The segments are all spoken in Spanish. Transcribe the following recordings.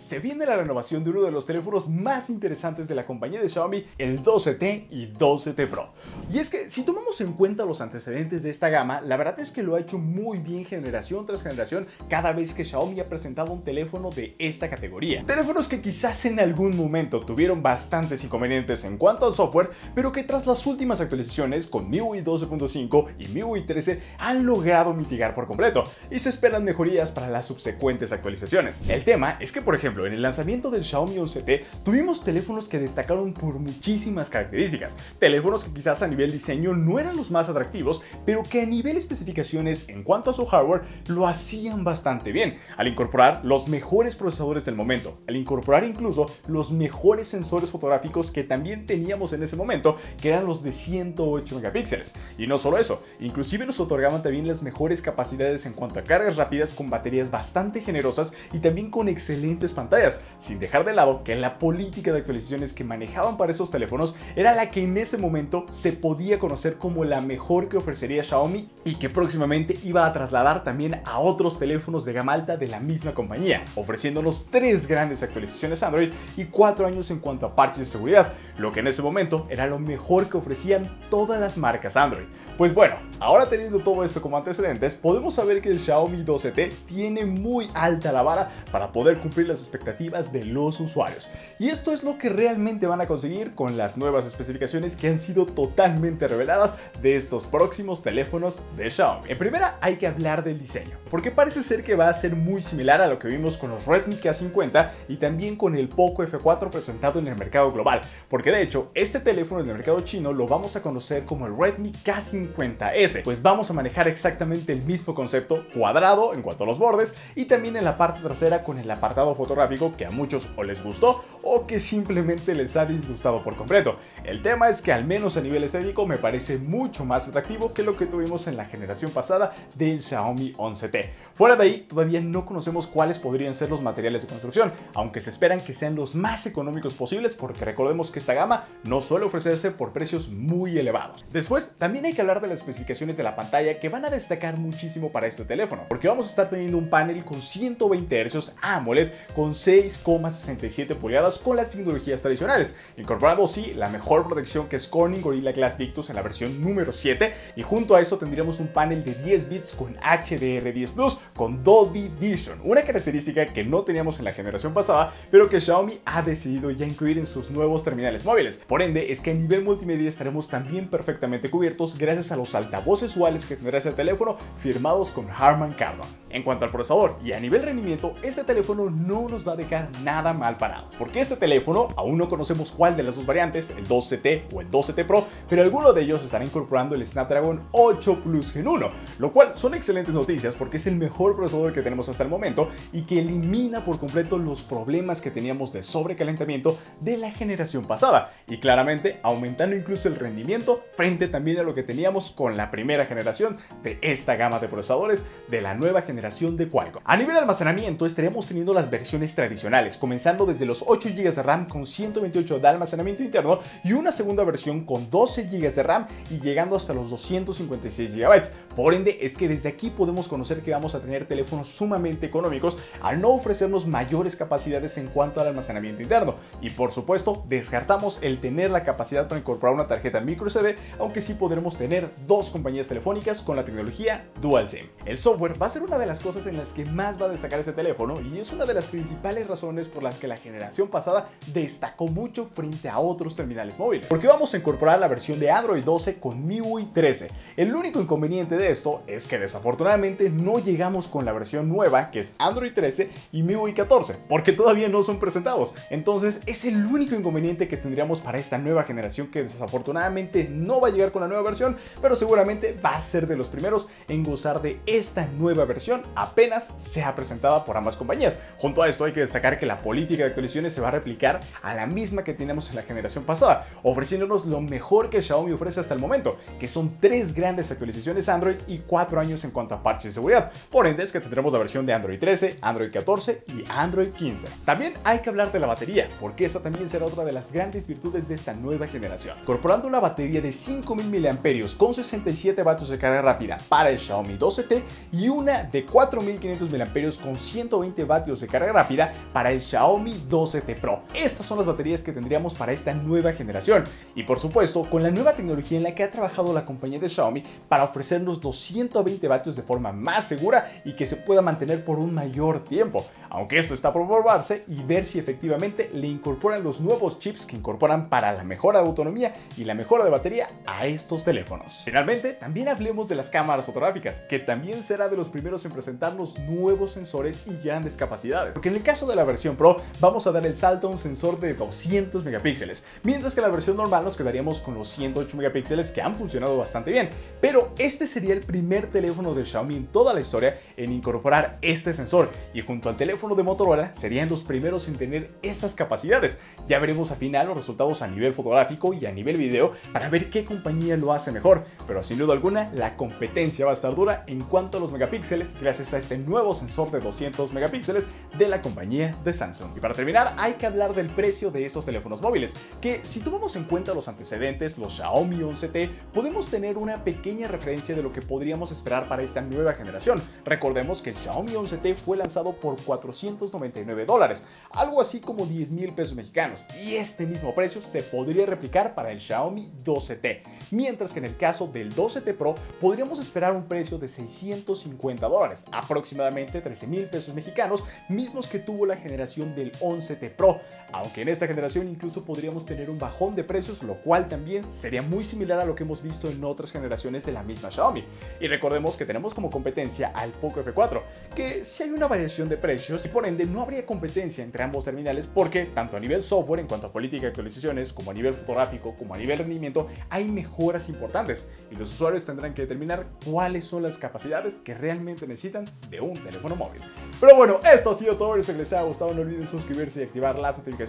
se viene la renovación de uno de los teléfonos más interesantes de la compañía de Xiaomi, el 12T y 12T Pro. Y es que si tomamos en cuenta los antecedentes de esta gama, la verdad es que lo ha hecho muy bien generación tras generación cada vez que Xiaomi ha presentado un teléfono de esta categoría. Teléfonos que quizás en algún momento tuvieron bastantes inconvenientes en cuanto al software, pero que tras las últimas actualizaciones con MIUI 12.5 y MIUI 13 han logrado mitigar por completo y se esperan mejorías para las subsecuentes actualizaciones. El tema es que, por ejemplo, en el lanzamiento del Xiaomi 11T tuvimos teléfonos que destacaron por muchísimas características, teléfonos que quizás a nivel diseño no eran los más atractivos, pero que a nivel especificaciones en cuanto a su hardware lo hacían bastante bien, al incorporar los mejores procesadores del momento, al incorporar incluso los mejores sensores fotográficos que también teníamos en ese momento, que eran los de 108 megapíxeles. Y no solo eso, inclusive nos otorgaban también las mejores capacidades en cuanto a cargas rápidas con baterías bastante generosas y también con excelentes pantallas, sin dejar de lado que la política de actualizaciones que manejaban para esos teléfonos era la que en ese momento se podía conocer como la mejor que ofrecería Xiaomi y que próximamente iba a trasladar también a otros teléfonos de gama alta de la misma compañía, ofreciéndonos tres grandes actualizaciones Android y cuatro años en cuanto a parches de seguridad, lo que en ese momento era lo mejor que ofrecían todas las marcas Android. Pues bueno, ahora teniendo todo esto como antecedentes, podemos saber que el Xiaomi 12T tiene muy alta la vara para poder cumplir las expectativas de los usuarios. Y esto es lo que realmente van a conseguir con las nuevas especificaciones que han sido totalmente reveladas de estos próximos teléfonos de Xiaomi. En primera hay que hablar del diseño, porque parece ser que va a ser muy similar a lo que vimos con los Redmi K50 y también con el Poco F4 presentado en el mercado global, porque de hecho este teléfono en el mercado chino lo vamos a conocer como el Redmi K50 50S, pues vamos a manejar exactamente el mismo concepto cuadrado en cuanto a los bordes y también en la parte trasera con el apartado fotográfico que a muchos o les gustó o que simplemente les ha disgustado por completo. El tema es que al menos a nivel estético me parece mucho más atractivo que lo que tuvimos en la generación pasada del Xiaomi 11T. Fuera de ahí, todavía no conocemos cuáles podrían ser los materiales de construcción, aunque se esperan que sean los más económicos posibles porque recordemos que esta gama no suele ofrecerse por precios muy elevados. Después, también hay que hablar de las especificaciones de la pantalla que van a destacar muchísimo para este teléfono, porque vamos a estar teniendo un panel con 120 Hz AMOLED con 6,67 pulgadas con las tecnologías tradicionales, incorporando sí la mejor protección que es Corning Gorilla Glass Victus en la versión número 7 y junto a eso tendríamos un panel de 10 bits con HDR10 Plus con Dolby Vision, una característica que no teníamos en la generación pasada, pero que Xiaomi ha decidido ya incluir en sus nuevos terminales móviles. Por ende, es que a nivel multimedia estaremos también perfectamente cubiertos gracias a los altavoces usuales que tendrá ese teléfono firmados con Harman Kardon. En cuanto al procesador y a nivel rendimiento, este teléfono no nos va a dejar nada mal parados, porque este teléfono aún no conocemos cuál de las dos variantes, el 12T o el 12T Pro, pero alguno de ellos estará incorporando el Snapdragon 8 Plus Gen 1, lo cual son excelentes noticias porque es el mejor procesador que tenemos hasta el momento y que elimina por completo los problemas que teníamos de sobrecalentamiento de la generación pasada y claramente aumentando incluso el rendimiento frente también a lo que teníamos con la primera generación de esta gama de procesadores de la nueva generación de Qualcomm. A nivel de almacenamiento estaríamos teniendo las versiones tradicionales, comenzando desde los 8 GB de RAM con 128 de almacenamiento interno y una segunda versión con 12 GB de RAM y llegando hasta los 256 GB. Por ende, es que desde aquí podemos conocer que vamos a tener teléfonos sumamente económicos al no ofrecernos mayores capacidades en cuanto al almacenamiento interno. Y por supuesto, descartamos el tener la capacidad para incorporar una tarjeta micro SD, aunque sí podremos tener dos compañías telefónicas con la tecnología Dual SIM. El software va a ser una de las cosas en las que más va a destacar ese teléfono y es una de las principales razones por las que la generación pasada destacó mucho frente a otros terminales móviles. Porque vamos a incorporar la versión de Android 12 con MIUI 13. El único inconveniente de esto es que desafortunadamente no llegamos con la versión nueva que es Android 13 y MIUI 14 porque todavía no son presentados. Entonces es el único inconveniente que tendríamos para esta nueva generación que desafortunadamente no va a llegar con la nueva versión, pero seguramente va a ser de los primeros en gozar de esta nueva versión apenas sea presentada por ambas compañías. Junto a esto hay que destacar que la política de actualizaciones se va a replicar a la misma que teníamos en la generación pasada, ofreciéndonos lo mejor que Xiaomi ofrece hasta el momento, que son tres grandes actualizaciones Android y cuatro años en cuanto a parches de seguridad. Por ende es que tendremos la versión de Android 13, Android 14 y Android 15. También hay que hablar de la batería, porque esta también será otra de las grandes virtudes de esta nueva generación. Incorporando una batería de 5000 mAh con 67 vatios de carga rápida para el Xiaomi 12T y una de 4500 mAh con 120 vatios de carga rápida rápida para el Xiaomi 12T Pro. Estas son las baterías que tendríamos para esta nueva generación y por supuesto con la nueva tecnología en la que ha trabajado la compañía de Xiaomi para ofrecernos 220 vatios de forma más segura y que se pueda mantener por un mayor tiempo. Aunque esto está por probarse y ver si efectivamente le incorporan los nuevos chips que incorporan para la mejora de autonomía y la mejora de batería a estos teléfonos. Finalmente, también hablemos de las cámaras fotográficas, que también será de los primeros en presentarnos nuevos sensores y grandes capacidades. Porque en el caso de la versión Pro, vamos a dar el salto a un sensor de 200 megapíxeles, mientras que la versión normal nos quedaríamos con los 108 megapíxeles que han funcionado bastante bien. Pero este sería el primer teléfono de Xiaomi en toda la historia en incorporar este sensor y junto al teléfono de Motorola serían los primeros en tener estas capacidades. Ya veremos al final los resultados a nivel fotográfico y a nivel video para ver qué compañía lo hace mejor, pero sin duda alguna la competencia va a estar dura en cuanto a los megapíxeles gracias a este nuevo sensor de 200 megapíxeles de la compañía de Samsung. Y para terminar hay que hablar del precio de estos teléfonos móviles, que si tomamos en cuenta los antecedentes, los Xiaomi 11T, podemos tener una pequeña referencia de lo que podríamos esperar para esta nueva generación. Recordemos que el Xiaomi 11T fue lanzado por 499 dólares, algo así como 10 mil pesos mexicanos, y este mismo precio se podría replicar para el Xiaomi 12T, mientras que en el caso del 12T Pro podríamos esperar un precio de 650 dólares, aproximadamente 13 mil pesos mexicanos, mismos que tuvo la generación del 11T Pro, aunque en esta generación incluso podríamos tener un bajón de precios, lo cual también sería muy similar a lo que hemos visto en otras generaciones de la misma Xiaomi. Y recordemos que tenemos como competencia al Poco F4, que si hay una variación de precios y por ende no habría competencia entre ambos terminales porque tanto a nivel software en cuanto a política de actualizaciones, como a nivel fotográfico, como a nivel rendimiento, hay mejoras importantes y los usuarios tendrán que determinar cuáles son las capacidades que realmente necesitan de un teléfono móvil. Pero bueno, esto ha sido todo, espero que les haya gustado, no olviden suscribirse y activar las notificaciones.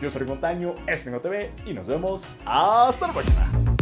Yo soy Montaño, este es TV y nos vemos hasta la próxima.